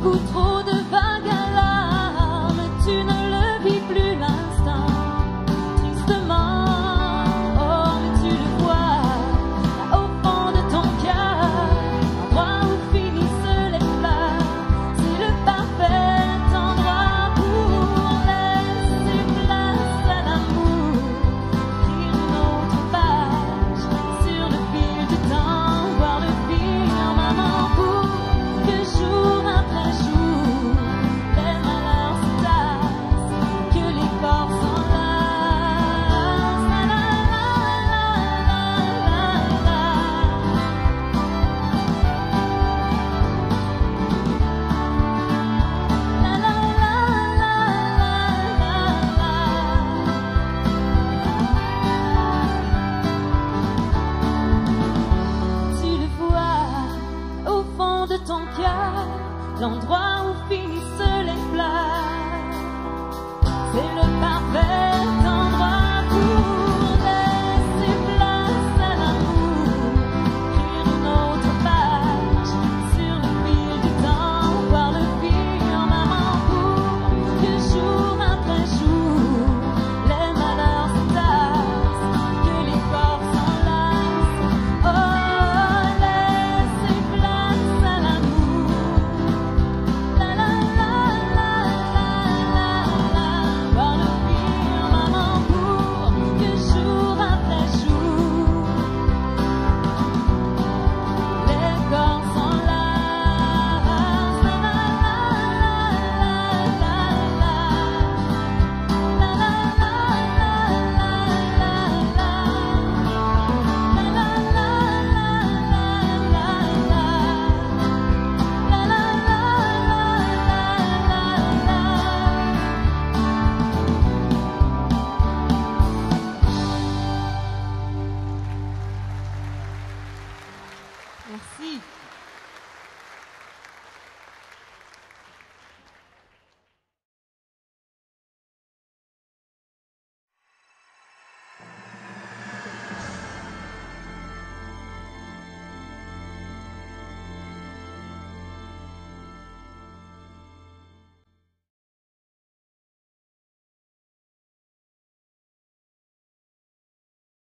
不妥 de ton cœur, l'endroit où finissent les plats. C'est le しい。